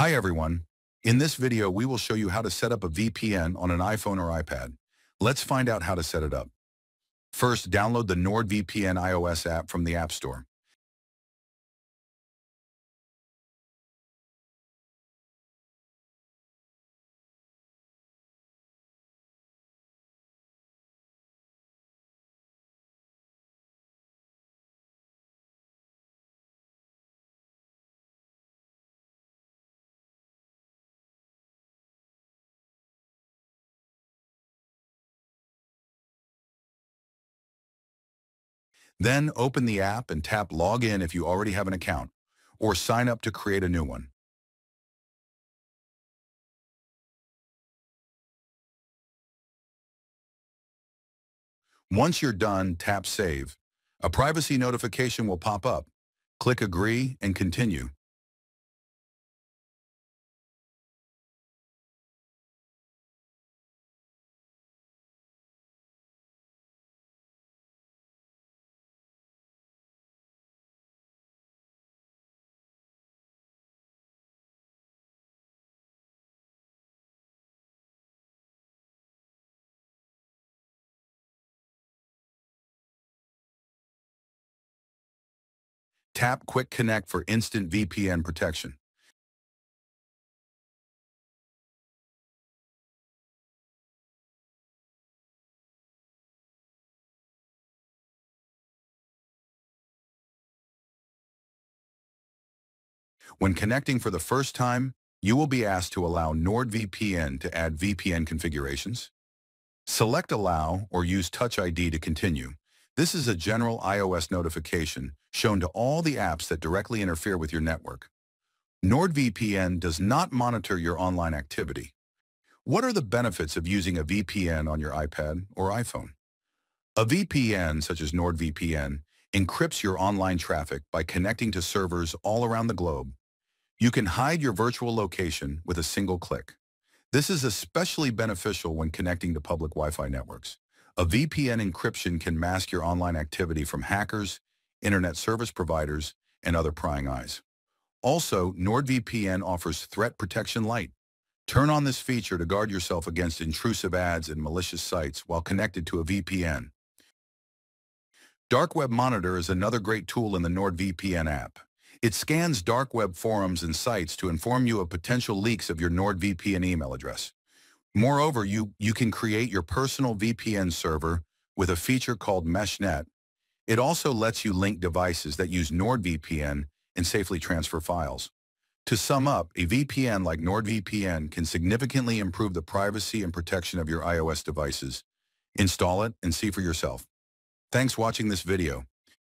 Hi everyone. In this video, we will show you how to set up a VPN on an iPhone or iPad. Let's find out how to set it up. First, download the NordVPN iOS app from the App Store. Then open the app and tap Login if you already have an account, or sign up to create a new one. Once you're done, tap Save. A privacy notification will pop up. Click Agree and Continue. Tap Quick Connect for instant VPN protection. When connecting for the first time, you will be asked to allow NordVPN to add VPN configurations. Select Allow or use Touch ID to continue. This is a general iOS notification shown to all the apps that directly interfere with your network. NordVPN does not monitor your online activity. What are the benefits of using a VPN on your iPad or iPhone? A VPN, such as NordVPN, encrypts your online traffic by connecting to servers all around the globe. You can hide your virtual location with a single click. This is especially beneficial when connecting to public Wi-Fi networks. A VPN encryption can mask your online activity from hackers, internet service providers, and other prying eyes. Also, NordVPN offers Threat Protection Lite. Turn on this feature to guard yourself against intrusive ads and malicious sites while connected to a VPN. Dark Web Monitor is another great tool in the NordVPN app. It scans dark web forums and sites to inform you of potential leaks of your NordVPN email address. Moreover, you, you can create your personal VPN server with a feature called MeshNet. It also lets you link devices that use NordVPN and safely transfer files. To sum up, a VPN like NordVPN can significantly improve the privacy and protection of your iOS devices. Install it and see for yourself. Thanks for watching this video.